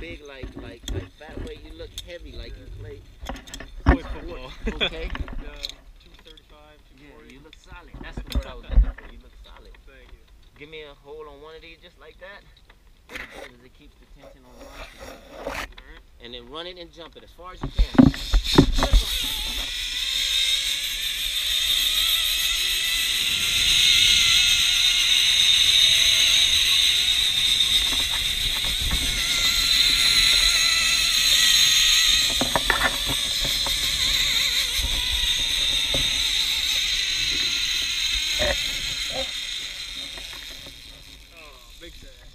big like like like fat weight. You look heavy like you play. Football. Okay. Um, 235, Yeah, 240. you look solid. That's the word I was looking for. You look solid. Thank you. Give me a hold on one of these just like that. What it keeps the tension on one. And then run it and jump it as far as you can. oh, big sad.